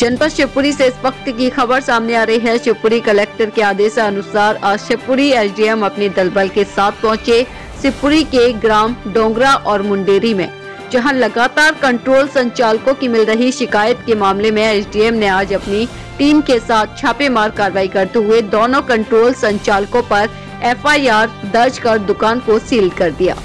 जनपद शिवपुरी से इस वक्त की खबर सामने आ रही है। शिवपुरी कलेक्टर के आदेश अनुसार आज शिवपुरी एसडीएम अपने दल बल के साथ पहुँचे शिवपुरी के ग्राम डोंगरा और मुंडेरी में, जहाँ लगातार कंट्रोल संचालकों की मिल रही शिकायत के मामले में एसडीएम ने आज अपनी टीम के साथ छापेमार कार्रवाई करते हुए दोनों कंट्रोल संचालकों पर एफआईआर दर्ज कर दुकान को सील कर दिया।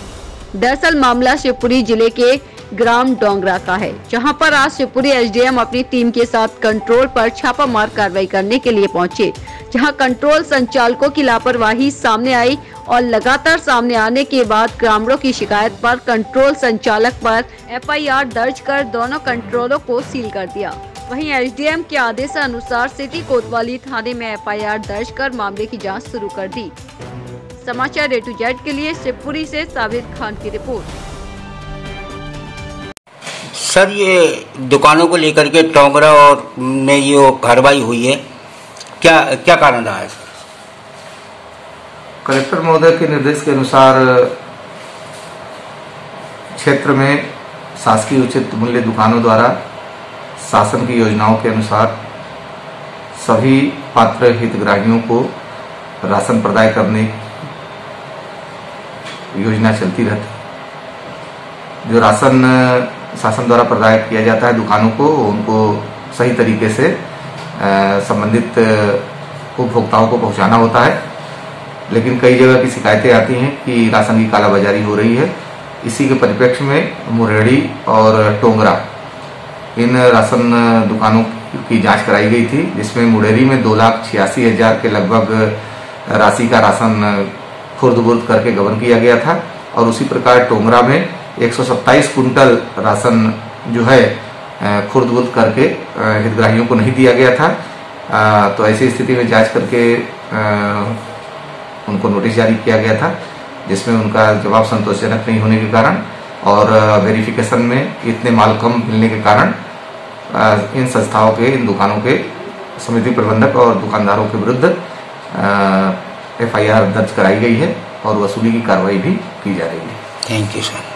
दरअसल मामला शिवपुरी ज़िले के ग्राम डोंगरा का है, जहाँ पर आज शिवपुरी एसडीएम अपनी टीम के साथ कंट्रोल पर छापामार कार्रवाई करने के लिए पहुँचे, जहाँ कंट्रोल संचालकों की लापरवाही सामने आई और लगातार सामने आने के बाद ग्रामीणों की शिकायत पर कंट्रोल संचालक पर एफआईआर दर्ज कर दोनों कंट्रोलों को सील कर दिया। वहीं एसडीएम के आदेश अनुसार सिटी कोतवाली थाने में एफआईआर दर्ज कर मामले की जाँच शुरू कर दी। समाचार ए टू जेड के लिए शिवपुरी से साबिर खान की रिपोर्ट। सर, ये दुकानों को लेकर के टोंगरा और में ये कार्रवाई हुई है। क्या क्या कारण रहा है? कलेक्टर महोदय के निर्देश के अनुसार, क्षेत्र में शासकीय उचित मूल्य दुकानों द्वारा शासन की योजनाओं के अनुसार सभी पात्र हितग्राहियों को राशन प्रदाय करने योजना चलती रहती जो राशन शासन द्वारा प्रदाय किया जाता है दुकानों को, उनको सही तरीके से संबंधित उपभोक्ताओं को पहुंचाना होता है। लेकिन कई जगह की शिकायतें आती हैं कि राशन की कालाबाजारी हो रही है। इसी के परिप्रेक्ष्य में मुरेड़ी और टोंगरा, इन राशन दुकानों की जाँच कराई गई थी, जिसमें मुडेरी में दो लाख छियासी हज़ार के लगभग राशि का राशन, खुर्द बुर्द करके गबन किया गया था। और उसी प्रकार टोंगरा में 127 कुंटल राशन जो है खुर्द बुर्द करके हितग्राहियों को नहीं दिया गया था। तो ऐसी स्थिति में जाँच करके उनको नोटिस जारी किया गया था, जिसमें उनका जवाब संतोषजनक नहीं होने के कारण और वेरिफिकेशन में इतने माल कम मिलने के कारण इन संस्थाओं के, इन दुकानों के समिति प्रबंधक और दुकानदारों के विरुद्ध एफआईआर दर्ज कराई गई है और वसूली की कार्रवाई भी की जा रही है। Thank you sir